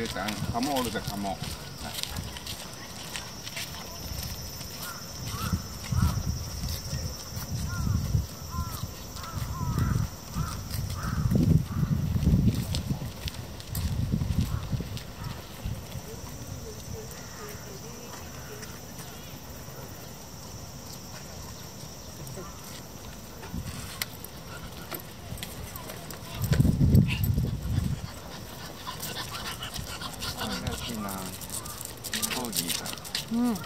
でたんかもおるでかも。了的卡莫。嗯。